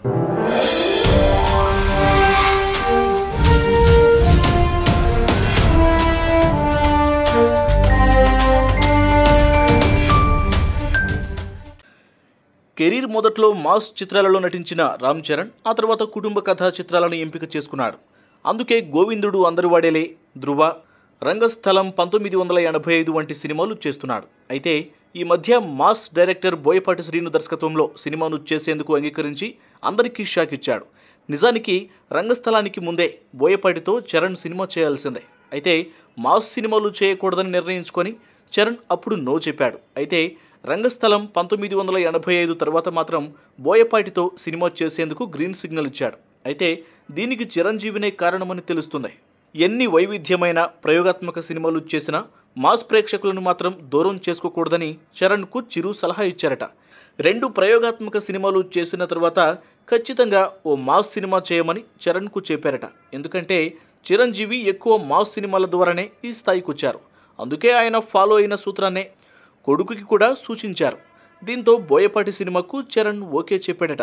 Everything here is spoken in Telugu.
కెరీర్ మొదట్లో మాస్ చిత్రాలలో నటించిన రామ్ చరణ్ ఆ తర్వాత కుటుంబ కథా చిత్రాలను ఎంపిక చేసుకున్నాడు అందుకే గోవిందుడు అందరు వాడేలే ధృవ రంగస్థలం పంతొమ్మిది వందల ఎనభై ఐదు వంటి సినిమాలు చేస్తున్నాడు అయితే ఈ మధ్య మాస్ డైరెక్టర్ బోయపాటి శ్రీను దర్శకత్వంలో సినిమాను చేసేందుకు అంగీకరించి అందరికీ షాక్ ఇచ్చాడు. నిజానికి రంగస్థలానికి ముందే బోయపాటితో చరణ్ సినిమా చేయాల్సిందే. అయితే మాస్ సినిమాలు చేయకూడదని నిర్ణయించుకొని చరణ్ అప్పుడు నో చెప్పాడు. అయితే రంగస్థలం పంతొమ్మిది వందల ఎనభై ఐదు తర్వాత మాత్రం బోయపాటితో సినిమా చేసేందుకు గ్రీన్ సిగ్నల్ ఇచ్చాడు. అయితే దీనికి చిరంజీవినే కారణమని తెలుస్తుంది. ఎన్ని వైవిధ్యమైన ప్రయోగాత్మక సినిమాలు చేసినా మాస్ ప్రేక్షకులను మాత్రం దూరం చేసుకోకూడదని చరణ్కు చిరు సలహా ఇచ్చారట. రెండు ప్రయోగాత్మక సినిమాలు చేసిన తర్వాత ఖచ్చితంగా ఓ మాస్ సినిమా చేయమని చరణ్కు చెప్పారట. ఎందుకంటే చిరంజీవి ఎక్కువ మాస్ సినిమాల ద్వారానే ఈ స్థాయికి వచ్చారు. అందుకే ఆయన ఫాలో అయిన సూత్రాన్నే కొడుకుకి కూడా సూచించారు. దీంతో బోయపాటి సినిమాకు చరణ్ ఓకే చెప్పాడట.